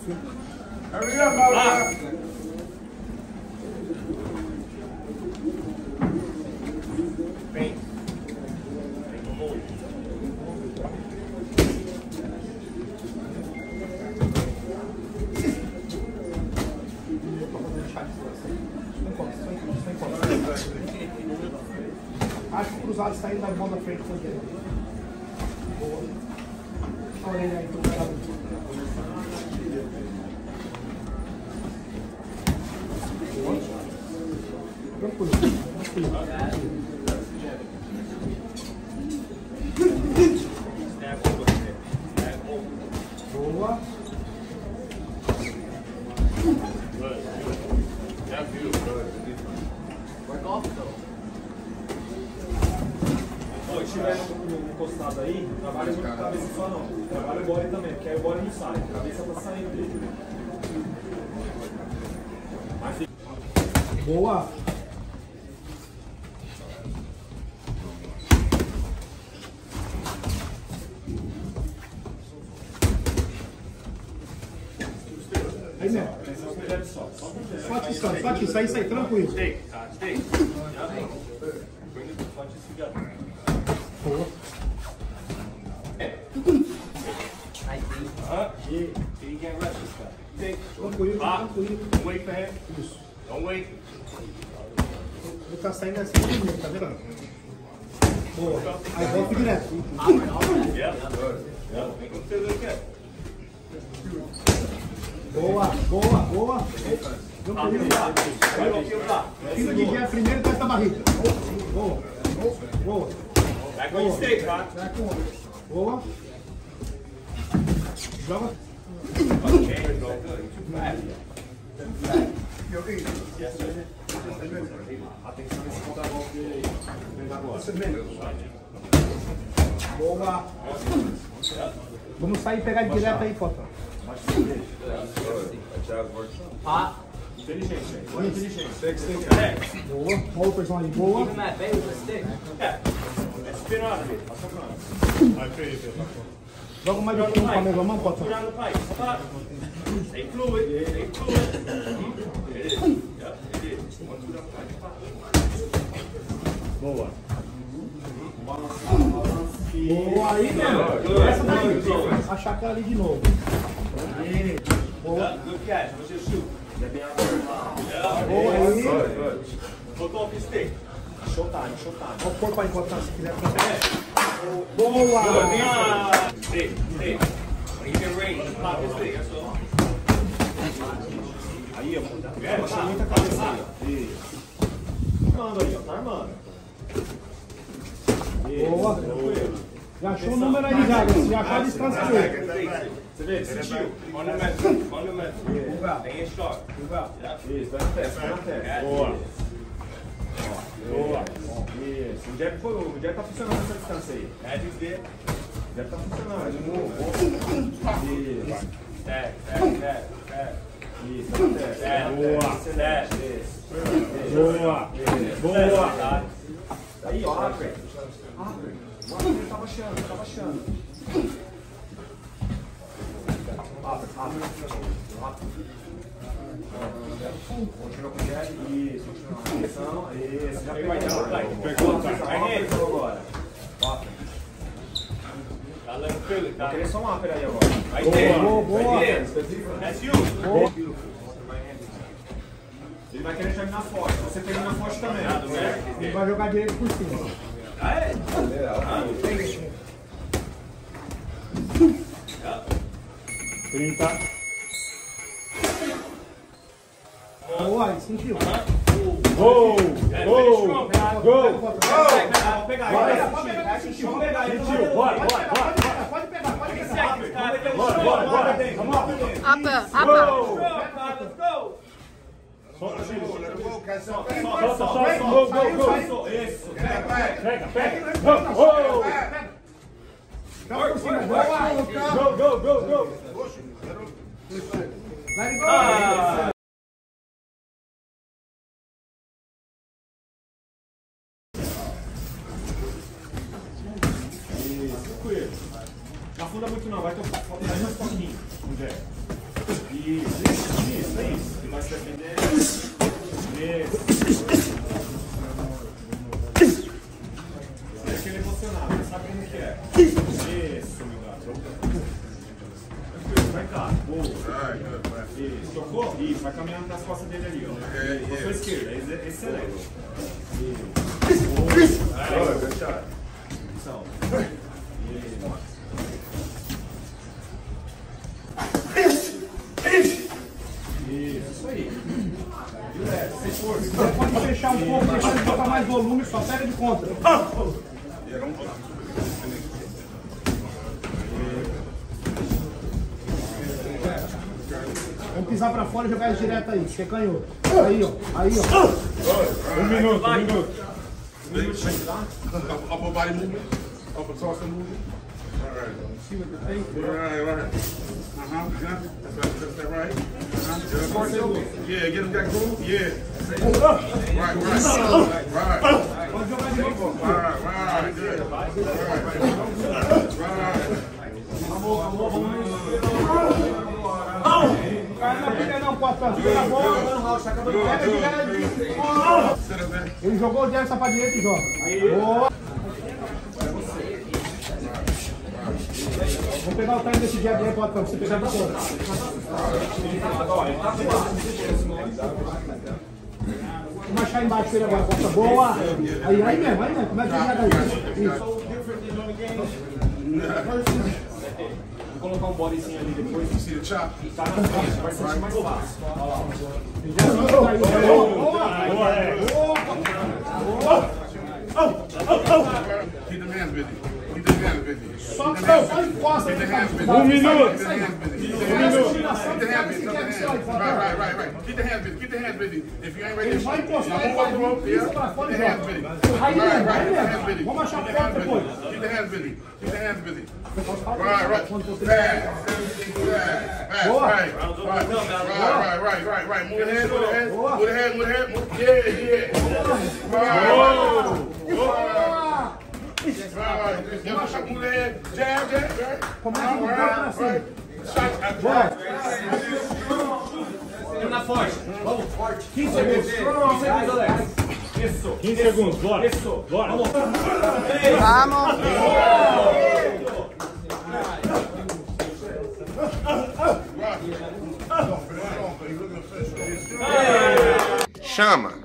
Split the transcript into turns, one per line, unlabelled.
Hurry up,
com hold.
Acho que o cruzado está indo mais mão na frente com ele. Boa. Olha ele aí, então, cara. Boa. Tranquilo, tranquilo.
Snap hold você. Snap hold.
Boa.
Good. Yeah, beautiful.
Work off though.
Estiver encostado aí, trabalha muito com a cabeça só não. Trabalha o body também, porque aí o body não sai. A cabeça tá saindo dele.
Boa. Aí mesmo.
Atenção aos pés só. Só com o pé.
Só atiçando, só atiçando. Sai, tranquilo.
Uh, together.
Boa.
Uh, rush this guy. Stay.
Tranquilo,
Ah.
tranquilo.
Wait for him.
Isso.
Wait.
Tá saindo assim tá vendo? Boa. Aí volta direto.
Yeah. Yeah. Make him feel it again.
Boa, boa, boa.
Your block.
Tira de guia primeiro testa a barriga. Boa. Boa.
On your stay, Con.
Boa. Joga.
Atenção nesse contra-golpe dele aí.
Boa. Vamos sair e pegar ele direto aí, Cota.
Pop.
Inteligente, gente. Olha inteligente.
Boa. Olha o personagem. Boa.
Keep him at bay with a stick.
Yeah. Spin out of it.
Tá socando.
Joga mais um pouquinho com a mesma mão, Cota.
The pipe. Stop. Stay fluid. Stay fluid.
Boa.
Boa aí, meu. Essa daí. Achar aquela ali de novo.
Yeah, good catch. What's your shoot? Yeah.
Boa aí.
Hook off your stick.
Showtime, showtime.
Olha o corpo aí, Cota, se quiser.
Good.
Boa. Já achou o número aí, Zaga. Se achar, descansa com ele.
Você vê? Sentiu?
Fundamental. Fundamental. Stay in sharp. Yeah.
Isso, vai no teste, vai no teste. Boa. Boa. Isso. O jab, foi, o jab tá funcionando nessa distância aí.
Magic's there.
O jab tá funcionando. Isso.
Tag, tag.
Isso, vai no teste. Boa.
tag.
Isso. Boa. Boa.
Boa.
Aí, ó, abre. Abre. O árbitro tá baixando, tá baixando. Abre, com o. Isso. Isso, já pegou.
Pegou.
Aí, agora.
It,
Vou querer só aí agora.
Right there.
Boa, boa.
That's you.
Ele vai querer terminar forte. Você termina forte também.
Ele vai jogar direito por cima.
Alright.
30.
Boa, aí, sentiu.
Gol!
Gol!
Gol!
Vamos pegar.
Vamos pegar.
Sentiu.
Bora, bora, bora.
Pode pegar, pode pegar.
Bora, bora, bora. Vamos lá. Solta,
Solta,
solta. Gol, gol, gol. Isso. Pega, pega. Gol!
Por cima. Boa.
Gol, gol, gol, gol.
Vai.
Tranquilo. Não afunda muito não, vai ter mais um pouquinho. Vamos ver. Isso, isso, é isso. Vai se defender. Isso. É aquele emocionado, você sabe como que é. Isso, meu gato. Tranquilo, vai cá. Boa. Isso, tocou? Isso, vai caminhando nas costas dele ali, ó. Com a sua esquerda, ex- excelente. Isso. Boa. Aí, fechado. Isso. Isso aí. Direto, sem força.
Você fechar um pouco, deixar ele botar mais volume, só pega de conta. Vamos pisar pra fora e jogar ele direto aí. Você canhou. Aí, ó. Aí, ó.
Um minuto, um minuto.
Upper body movement, upper torso movement. All right. See what the thing. Right, right. Uh huh. Yeah. That's right. That's that right. Uh-huh. Yeah. Yeah. Get him that groove. Yeah.
Ele jogou o Jefferson pra direita e joga. Boa. Vamos pegar o time desse jab aí, Potan, pra você pegar de conta. Vamos achar embaixo ele agora, Potan. Boa. Aí, aí mesmo, aí mesmo. Começa a jogar aí. Isso.
Vou colocar um bodyzinho ali depois. Tá na frente, vai sentir mais fácil.
Aí, Boa.
Keep them hands busy. Keep them hands busy.
Só
que meu filho gosta de Right, Right, right, right. Keep the hands busy. Keep the hands busy. If you ain't ready,
ele vai encostar
e
vai vir para fora e joga. Aí mesmo, aí mesmo.
The hands busy. Keep the hands busy. Right, right. Fast, fast,
Boa.
Right, right, right, right, right, right. Move the head, move the head, move the head, move the head. Yeah, yeah. Right. Whoa.
Começa
All
com o corpo pra cima. Boa.
Na forte. Vamos, forte. 15 segundos. 15 segundos, Alex. Isso. 15 segundos, bora. Isso. Bora. Vamos.
Chama.